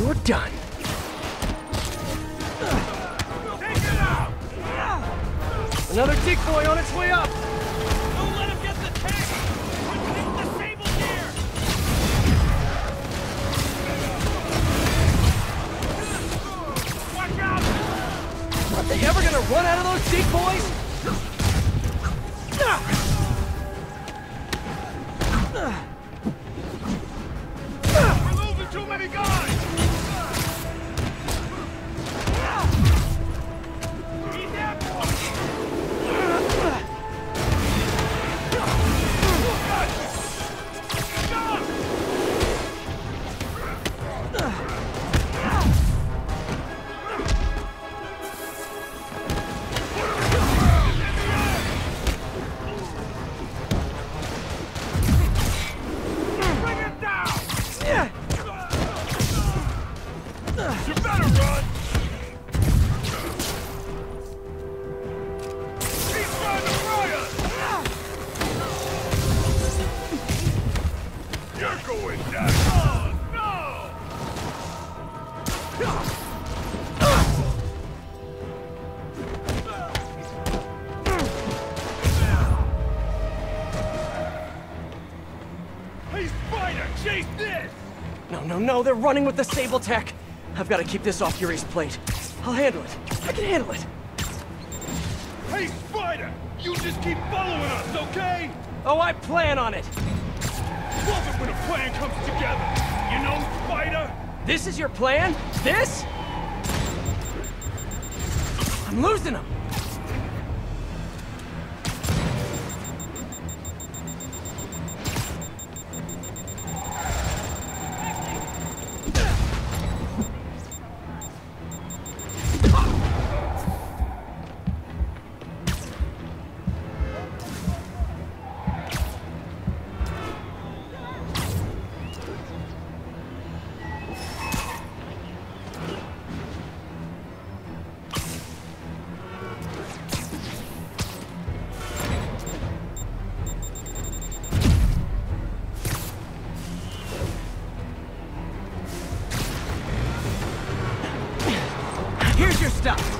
You're done. Take it out! Another decoy on its way up! Don't let him get the tank! Hit the sable gear! Watch out! Are they ever gonna run out of those decoys? We're Spider, chase this! No, no, no, they're running with the Sable Tech. I've got to keep this off Yuri's plate. I'll handle it. I can handle it. Hey, Spider! You just keep following us, okay? Oh, I plan on it. Love it when a plan comes together. You know, Spider? This is your plan? This? I'm losing them. Huh! Here's your stuff.